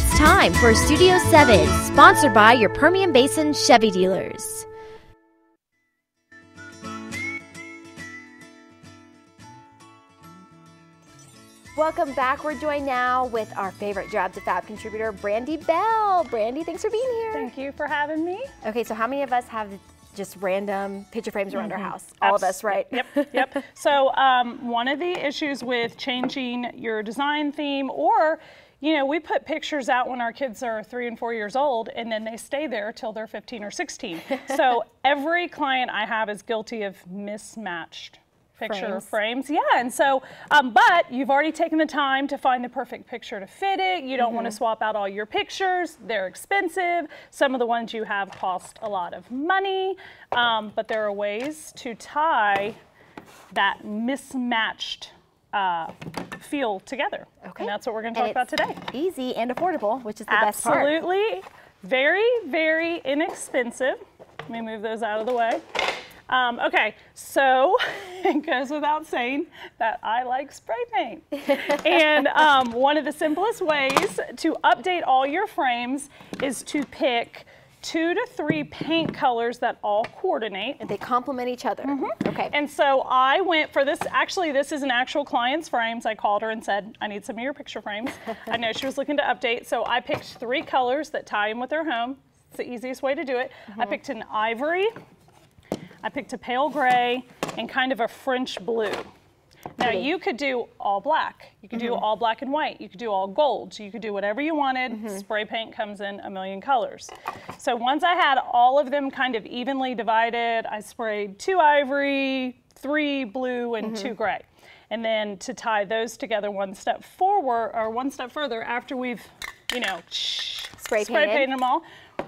It's time for Studio 7, sponsored by your Permian Basin Chevy dealers. Welcome back. We're joined now with our favorite Job to Fab contributor, Brandy Bell. Brandy, thanks for being here. Thank you for having me. Okay, so how many of us have just random picture frames around our house? All of us, right? Yep, yep. So um, one of the issues with changing your design theme or you know, we put pictures out when our kids are three and four years old, and then they stay there till they're 15 or 16. so every client I have is guilty of mismatched picture Frames. frames. Yeah, and so, um, but you've already taken the time to find the perfect picture to fit it. You don't want to swap out all your pictures. They're expensive. Some of the ones you have cost a lot of money, um, but there are ways to tie that mismatched uh, feel together. Okay. And that's what we're going to talk about today. Easy and affordable, which is the best part. Absolutely. Very, very inexpensive. Let me move those out of the way. Um, okay, so it goes without saying that I like spray paint. and um, one of the simplest ways to update all your frames is to pick two to three paint colors that all coordinate. And they complement each other. Mm-hmm. Okay. And so I went for this. Actually, this is an actual client's frames. I called her and said, I need some of your picture frames. I know she was looking to update. So I picked three colors that tie in with her home. It's the easiest way to do it. I mm-hmm. picked an ivory, I picked a pale gray, and kind of a French blue. Now you could do all black. You could do mm-hmm. all black and white. You could do all gold. You could do whatever you wanted. Mm-hmm. Spray paint comes in a million colors. So once I had all of them kind of evenly divided, I sprayed two ivory, three blue, and mm-hmm. two gray. And then to tie those together one step forward or one step further after we've, you know, Spray spray painted. painted them all,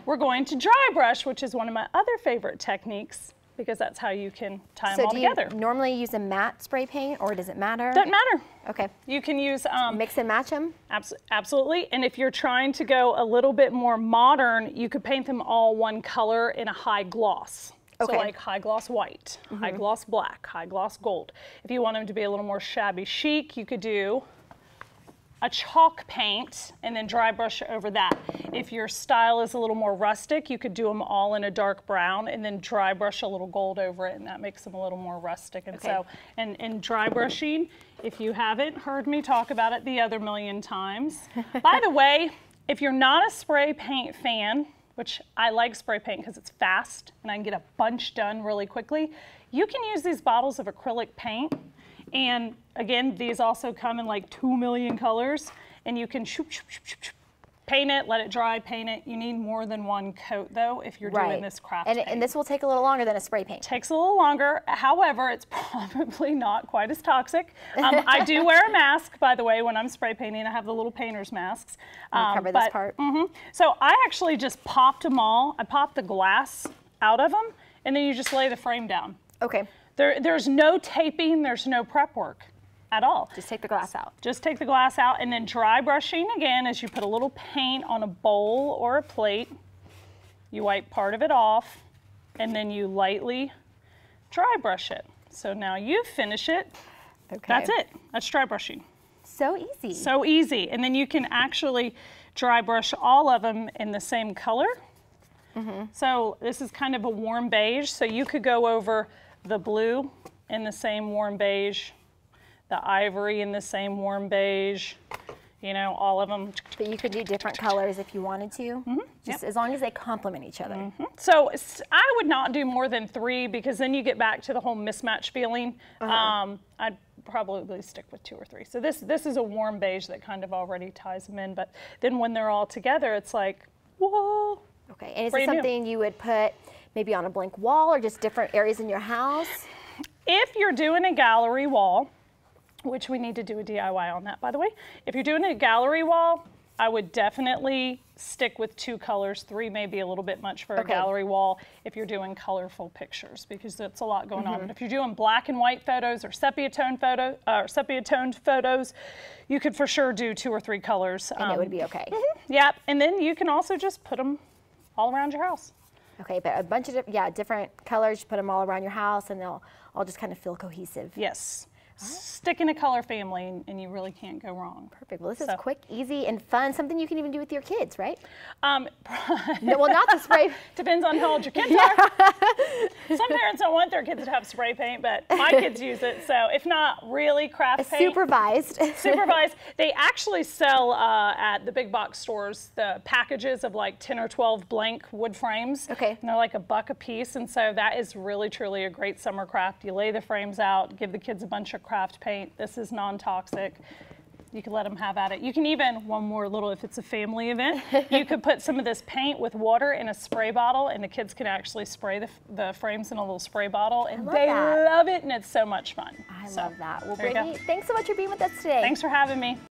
we're going to dry brush, which is one of my other favorite techniques because that's how you can tie them all together. so do you normally use a matte spray paint or does it matter? Doesn't matter. Okay. You can use um, Mix and match them? abs- absolutely, and if you're trying to go a little bit more modern, you could paint them all one color in a high gloss. Okay. Mm-hmm. So like high gloss white, high gloss black, high gloss gold. If you want them to be a little more shabby chic, you could do a chalk paint and then dry brush over that. If your style is a little more rustic, you could do them all in a dark brown and then dry brush a little gold over it, and that makes them a little more rustic. And so, and, and dry brushing, if you haven't heard me talk about it the other million times. By the way, if you're not a spray paint fan, which I like spray paint because it's fast and I can get a bunch done really quickly, you can use these bottles of acrylic paint and again, these also come in like 2 million colors, and you can shoop, shoop, shoop, shoop, shoop, paint it, let it dry, paint it. You need more than one coat though if you're doing this craft And, and this will take a little longer than a spray paint. takes a little longer. However, it's probably not quite as toxic. Um, I do wear a mask, by the way, when I'm spray painting. I have the little painter's masks. Um, cover this but- part. Mhm. So I actually just popped them all. I popped the glass out of them, and then you just lay the frame down. Okay. There, there's no taping, there's no prep work at all. Just take the glass out. Just take the glass out and then dry brushing again as you put a little paint on a bowl or a plate. You wipe part of it off and then you lightly dry brush it. So now you finish it. Okay. That's it. That's dry brushing. So easy. So easy. And then you can actually dry brush all of them in the same color. Mm -hmm. So this is kind of a warm beige. So you could go over the blue in the same warm beige, the ivory in the same warm beige, you know, all of them. but you could do different colors if you wanted to. Mm-hmm. Just as long as they complement each other. So I would not do more than three because then you get back to the whole mismatch feeling. Um, I'd probably stick with two or three. So this this is a warm beige that kind of already ties them in. But then when they're all together, it's like, whoa. Okay. And is it Brand new. something you would put maybe on a blank wall or just different areas in your house? If you're doing a gallery wall, which we need to do a DIY on that, by the way. If you're doing a gallery wall, I would definitely stick with two colors. Three may be a little bit much for a gallery wall if you're doing colorful pictures because that's a lot going Mm-hmm. on. But if you're doing black and white photos or sepia tone photo or sepia toned photos, you could for sure do two or three colors. And it Um, would be okay. Yep, and then you can also just put them all around your house. Okay, but a bunch of, yeah, different colors, you put them all around your house and they'll all just kind of feel cohesive. Yes. Stick in a color family and, and you really can't go wrong. Perfect. Well, this is quick, easy, and fun. Something you can even do with your kids, right? Um, No, well, not the spray. depends on how old your kids are. Some parents don't want their kids to have spray paint, but my kids use it. So if not really craft paint, Supervised. supervised. They actually sell uh, at the big box stores the packages of like 10 or 12 blank wood frames. Okay. And they're like a buck a piece. And so that is really, truly a great summer craft. You lay the frames out, give the kids a bunch of craft paint. This is non toxic. You can let them have at it. You can even, one more little, if it's a family event, you could put some of this paint with water in a spray bottle, and the kids can actually spray the, the frames in a little spray bottle, and love they that. love it, and it's so much fun. I So, love that. Well. Brittany, thanks so much for being with us today. Thanks for having me.